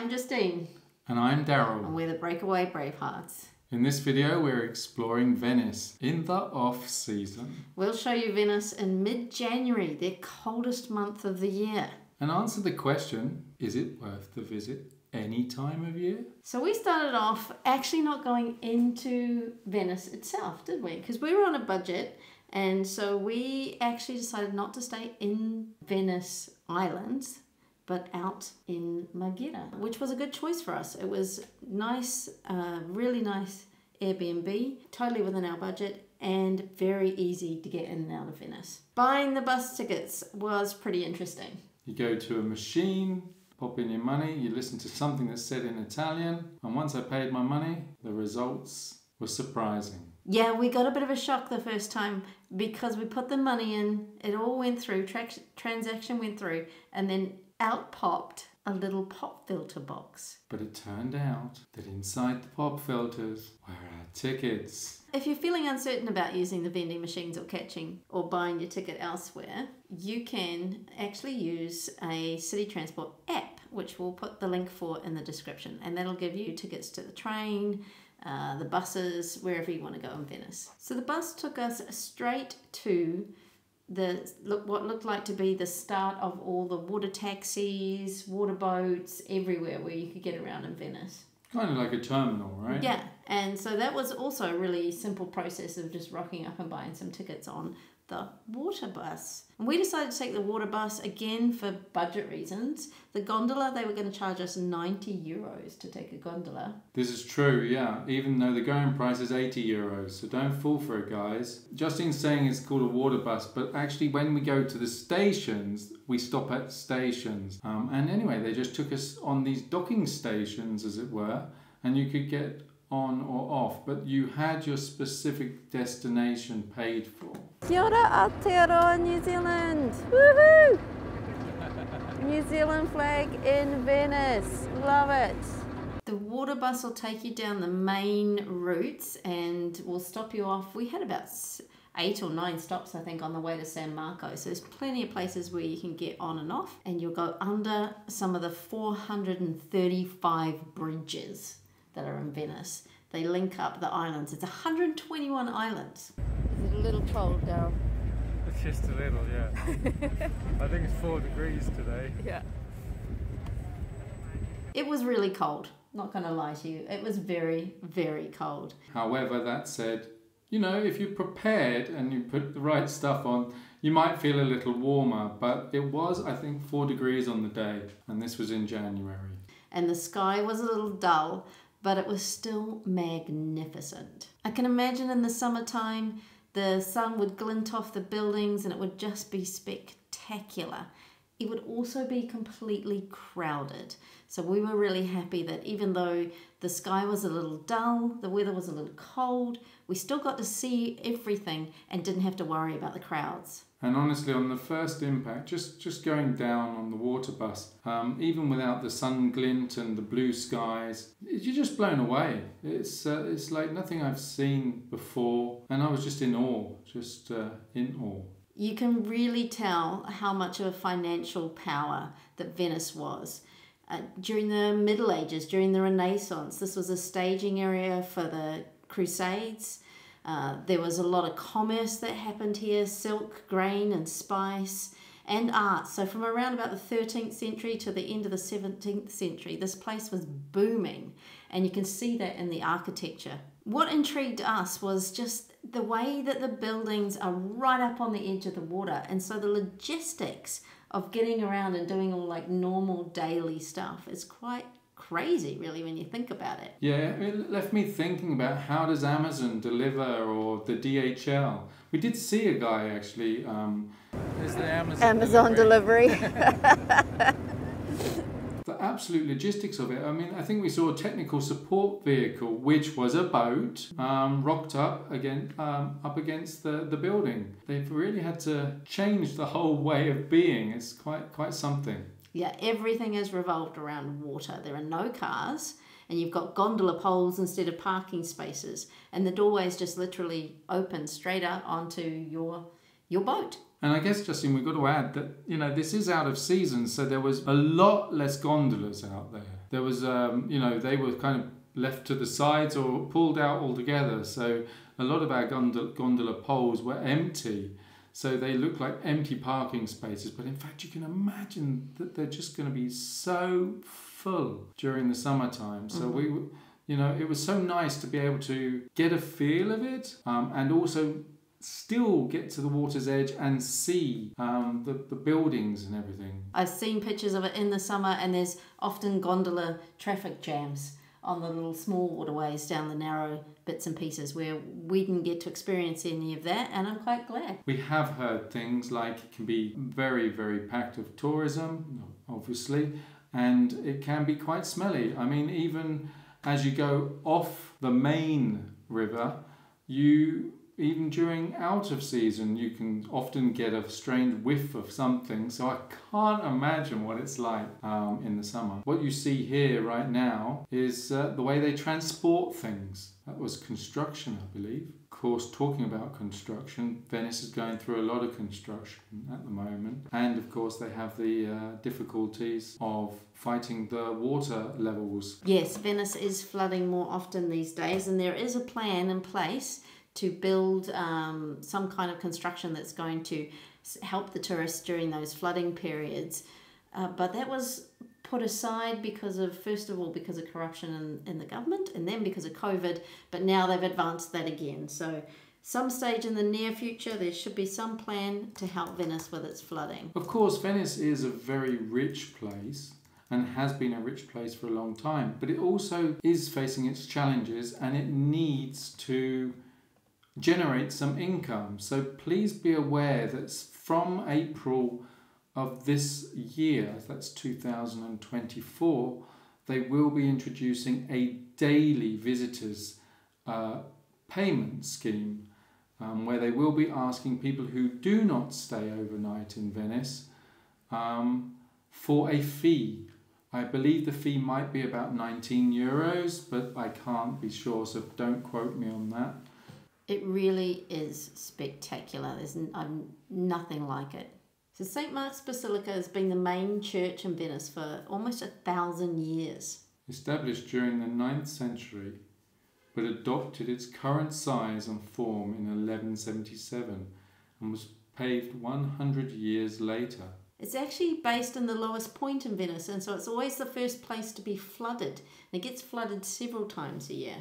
I'm Justine. And I'm Daryl. And we're the Breakaway Bravehearts. In this video, we're exploring Venice in the off season We'll show you Venice in mid January, their coldest month of the year. and answer the question is it worth the visit any time of year? So we started off actually not going into Venice itself, did we? Because we were on a budget, and so we actually decided not to stay in Venice Islands, but out in Marghera, which was a good choice for us. It was nice, uh, really nice Airbnb, totally within our budget. And very easy to get in and out of Venice. Buying the bus tickets was pretty interesting. You go to a machine, pop in your money, you listen to something that's said in Italian, and once I paid my money, the results were surprising. Yeah, we got a bit of a shock the first time because we put the money in, it all went through, tra- transaction went through, and then out popped a little pop filter box. But it turned out that inside the pop filters were our tickets. If you're feeling uncertain about using the vending machines or catching or buying your ticket elsewhere, you can actually use a city transport app, which we'll put the link for in the description, and that'll give you tickets to the train, uh, the buses, wherever you want to go in Venice. So the bus took us straight to the look what looked like to be the start of all the water taxis, water boats, everywhere where you could get around in Venice. Kind of like a terminal, right? Yeah, and so that was also a really simple process of just rocking up and buying some tickets on the water bus. And we decided to take the water bus again for budget reasons. The gondola, they were going to charge us 90 euros to take a gondola. This is true, yeah, even though the going price is 80 euros, so don't fall for it, guys. Justine's saying it's called a water bus, but actually, when we go to the stations, we stop at stations. Um, and anyway, they just took us on these docking stations, as it were, and you could get on or off, but you had your specific destination paid for. Kia ora Aotearoa, New Zealand! Woohoo! New Zealand flag in Venice. Love it. The water bus will take you down the main routes and will stop you off. We had about eight or nine stops, I think, on the way to San Marco. So there's plenty of places where you can get on and off, and you'll go under some of the 435 bridges that are in Venice. They link up the islands. It's 121 islands. Is it a little cold, Daryl? It's just a little, yeah. I think it's four degrees today. Yeah. It was really cold. Not going to lie to you. It was very, very cold. However, that said, you know, if you're prepared and you put the right stuff on, you might feel a little warmer, but it was, I think, four degrees on the day, and this was in January. and the sky was a little dull, but it was still magnificent. I can imagine in the summertime the sun would glint off the buildings and it would just be spectacular. It would also be completely crowded. So we were really happy that even though the sky was a little dull, the weather was a little cold, we still got to see everything and didn't have to worry about the crowds. And honestly, on the first impact, just just going down on the water bus, um, even without the sun glint and the blue skies, you're just blown away. It's uh, it's like nothing I've seen before, and I was just in awe, just uh, in awe. you can really tell how much of a financial power that Venice was. Uh, during the Middle Ages, during the Renaissance, this was a staging area for the Crusades. Uh, there was a lot of commerce that happened here silk, grain, and spice, and art. So, from around about the 13th century to the end of the 17th century, this place was booming, and you can see that in the architecture. What intrigued us was just the way that the buildings are right up on the edge of the water, and so the logistics of getting around and doing all like normal daily stuff is quite crazy, really, when you think about it. Yeah, it left me thinking about how does Amazon deliver or the DHL. We did see a guy actually. Um, There's the Amazon, Amazon delivery. the absolute logistics of it. I mean, I think we saw a technical support vehicle, which was a boat, um, rocked up again, um, up against the, the building. They've really had to change the whole way of being. It's quite quite something. Yeah, everything is revolved around water. There are no cars, and you've got gondola poles instead of parking spaces, and the doorways just literally open straight out onto your your boat. And I guess, Justin, we've got to add that, you know, this is out of season, so there was a lot less gondolas out there. There was, um, you know, they were kind of left to the sides or pulled out altogether. So a lot of our gondola, gondola poles were empty. So they look like empty parking spaces. But in fact, you can imagine that they're just going to be so full during the summertime. So we you know, it was so nice to be able to get a feel of it um, and also still get to the water's edge and see um, the, the buildings and everything. I've seen pictures of it in the summer, and there's often gondola traffic jams on the little small waterways down the narrow bits and pieces where we didn't get to experience any of that, and I'm quite glad. We have heard things like it can be very, very packed of tourism, obviously, and it can be quite smelly. I mean, even as you go off the main river, you even during out of season, you can often get a strange whiff of something. So I can't imagine what it's like um, in the summer. What you see here right now is uh, the way they transport things. That was construction, I believe. Of course, talking about construction, Venice is going through a lot of construction at the moment. And of course, they have the uh, difficulties of fighting the water levels. Yes, Venice is flooding more often these days, and there is a plan in place to build um, some kind of construction that's going to help the tourists during those flooding periods. Uh, but that was put aside because of, first of all, because of corruption in, in the government, and then because of COVID. But now they've advanced that again. So, some stage in the near future, there should be some plan to help Venice with its flooding. Of course, Venice is a very rich place and has been a rich place for a long time, but it also is facing its challenges and it needs to generate some income. So please be aware that from April of this year, that's 2024, they will be introducing a daily visitors uh, payment scheme um, where they will be asking people who do not stay overnight in Venice um, for a fee. I believe the fee might be about 19 euros, but I can't be sure, so don't quote me on that. It really is spectacular. There's n- nothing like it. So St. Mark's Basilica has been the main church in Venice for almost a thousand years. Established during the 9th century, but adopted its current size and form in 1177 and was paved 100 years later. It's actually based in the lowest point in Venice, and so it's always the first place to be flooded. And it gets flooded several times a year.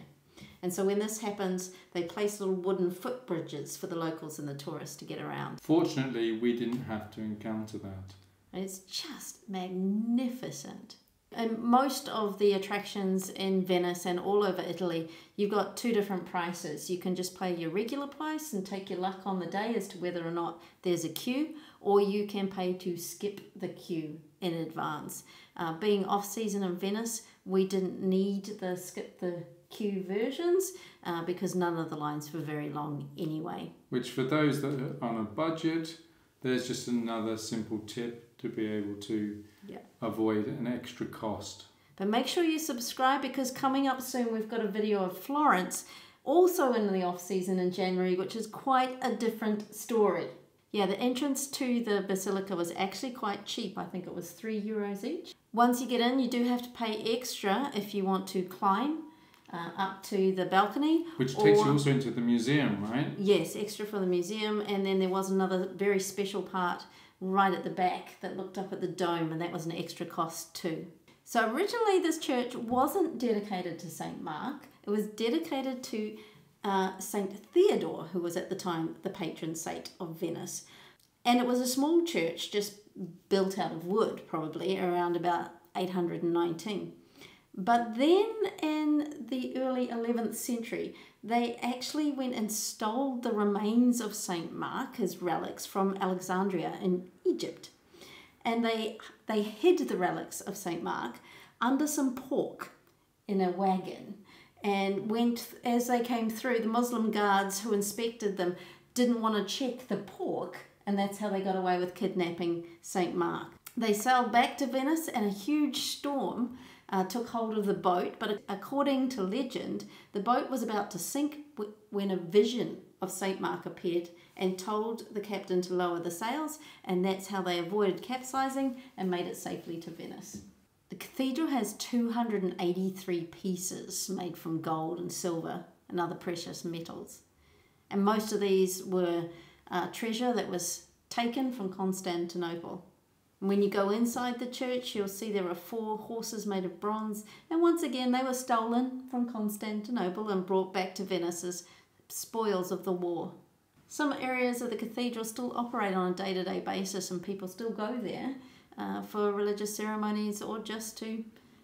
And so when this happens, they place little wooden footbridges for the locals and the tourists to get around. Fortunately, we didn't have to encounter that. And it's just magnificent. And most of the attractions in Venice and all over Italy, you've got two different prices. You can just pay your regular price and take your luck on the day as to whether or not there's a queue, or you can pay to skip the queue in advance. Uh, being off season in Venice, we didn't need the skip the queue versions uh, because none of the lines were very long anyway. Which, for those that are on a budget, there's just another simple tip to be able to Yeah. avoid an extra cost. But make sure you subscribe because coming up soon we've got a video of Florence, also in the off season in January, which is quite a different story. Yeah, the entrance to the basilica was actually quite cheap. I think it was three euros each. Once you get in, you do have to pay extra if you want to climb uh, up to the balcony. Which takes or- you also into the museum, right? Yes, extra for the museum, and then there was another very special part right at the back that looked up at the dome, and that was an extra cost too. So originally, this church wasn't dedicated to Saint Mark; it was dedicated to uh, Saint Theodore, who was at the time the patron saint of Venice, and it was a small church, just built out of wood, probably around about 819. But then in the early 11th century, they actually went and stole the remains of St. Mark, his relics, from Alexandria in Egypt. And they, they hid the relics of St. Mark under some pork in a wagon. And went, as they came through, the Muslim guards who inspected them didn't want to check the pork, and that's how they got away with kidnapping St. Mark. They sailed back to Venice, and a huge storm uh, took hold of the boat. But according to legend, the boat was about to sink when a vision of St. Mark appeared and told the captain to lower the sails, and that's how they avoided capsizing and made it safely to Venice. The cathedral has 283 pieces made from gold and silver and other precious metals. And most of these were uh, treasure that was taken from Constantinople. When you go inside the church, you'll see there are four horses made of bronze, and once again, they were stolen from Constantinople and brought back to Venice as spoils of the war. Some areas of the cathedral still operate on a day to day basis, and people still go there uh, for religious ceremonies or just to.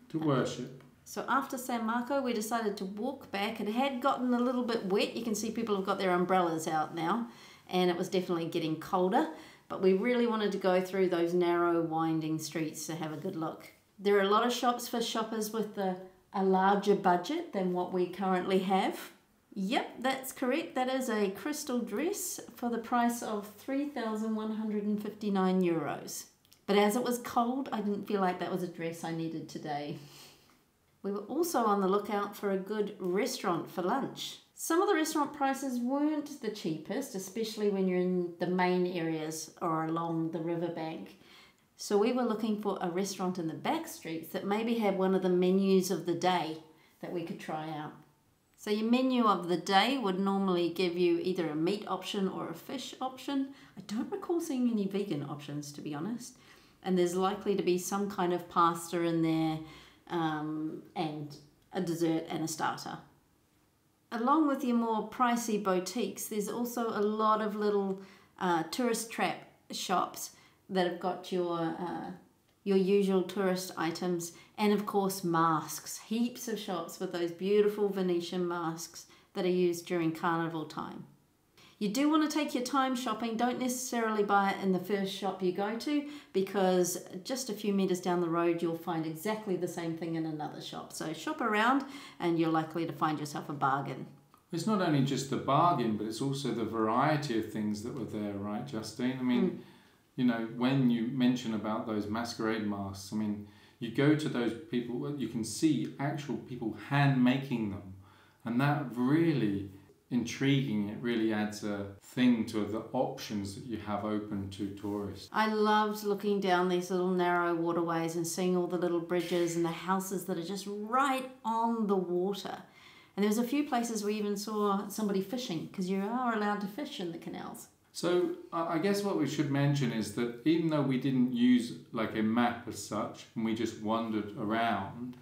To worship. So after San Marco, we decided to walk back. It had gotten a little bit wet. You can see people have got their umbrellas out now, and it was definitely getting colder. But we really wanted to go through those narrow, winding streets to have a good look. There are a lot of shops for shoppers with a, a larger budget than what we currently have. Yep, that's correct. That is a crystal dress for the price of 3,159 euros. But as it was cold, I didn't feel like that was a dress I needed today. We were also on the lookout for a good restaurant for lunch. Some of the restaurant prices weren't the cheapest, especially when you're in the main areas or along the riverbank. So we were looking for a restaurant in the back streets that maybe had one of the menus of the day that we could try out. So your menu of the day would normally give you either a meat option or a fish option. I don't recall seeing any vegan options to be honest. And there's likely to be some kind of pasta in there um, and a dessert and a starter along with your more pricey boutiques, there's also a lot of little uh, tourist trap shops that have got your uh, your usual tourist items and of course masks. Heaps of shops with those beautiful Venetian masks that are used during carnival time. You do want to take your time shopping. Don't necessarily buy it in the first shop you go to because just a few meters down the road you'll find exactly the same thing in another shop. So shop around and you're likely to find yourself a bargain. It's not only just the bargain, but it's also the variety of things that were there, right, Justine? I mean, mm. you know, when you mention about those masquerade masks, I mean, you go to those people, you can see actual people hand making them, and that really intriguing. It really adds a thing to the options that you have open to tourists. I loved looking down these little narrow waterways and seeing all the little bridges and the houses that are just right on the water. And there was a few places we even saw somebody fishing because you are allowed to fish in the canals. So I guess what we should mention is that even though we didn't use like a map as such and we just wandered around,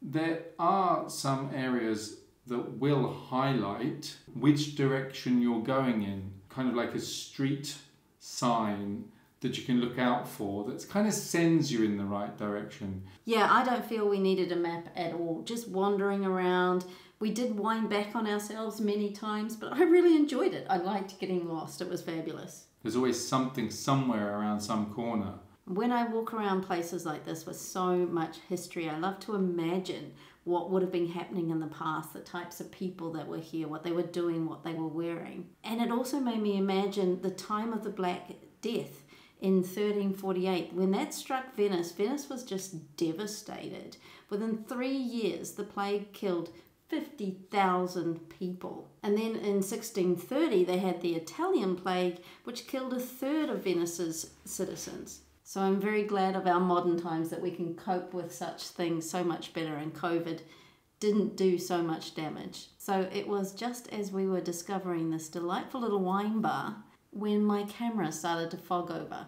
there are some areas that will highlight which direction you're going in, kind of like a street sign that you can look out for that kind of sends you in the right direction. Yeah, I don't feel we needed a map at all. Just wandering around. We did wind back on ourselves many times, but I really enjoyed it. I liked getting lost, it was fabulous. There's always something somewhere around some corner. When I walk around places like this with so much history, I love to imagine what would have been happening in the past, the types of people that were here, what they were doing, what they were wearing. And it also made me imagine the time of the Black Death in 1348. When that struck Venice, Venice was just devastated. Within three years, the plague killed 50,000 people. And then in 1630, they had the Italian plague, which killed a third of Venice's citizens. So I'm very glad of our modern times that we can cope with such things so much better, and COVID didn't do so much damage. So it was just as we were discovering this delightful little wine bar when my camera started to fog over.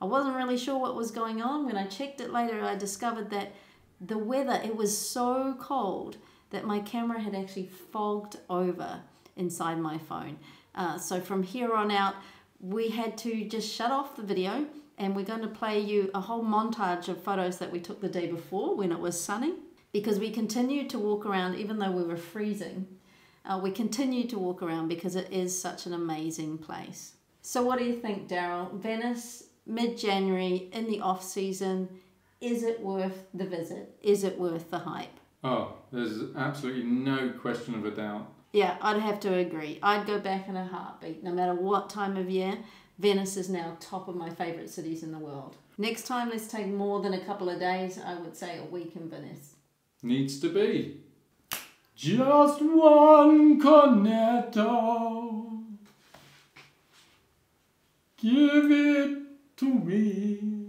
I wasn't really sure what was going on. When I checked it later, I discovered that the weather, it was so cold that my camera had actually fogged over inside my phone. Uh, so from here on out, we had to just shut off the video and we're going to play you a whole montage of photos that we took the day before when it was sunny because we continued to walk around even though we were freezing uh, we continued to walk around because it is such an amazing place. So, what do you think, Daryl? Venice, mid January, in the off season, is it worth the visit? Is it worth the hype? Oh, there's absolutely no question of a doubt. Yeah, I'd have to agree. I'd go back in a heartbeat, no matter what time of year. Venice is now top of my favourite cities in the world. Next time, let's take more than a couple of days. I would say a week in Venice. Needs to be. Just one cornetto. Give it to me.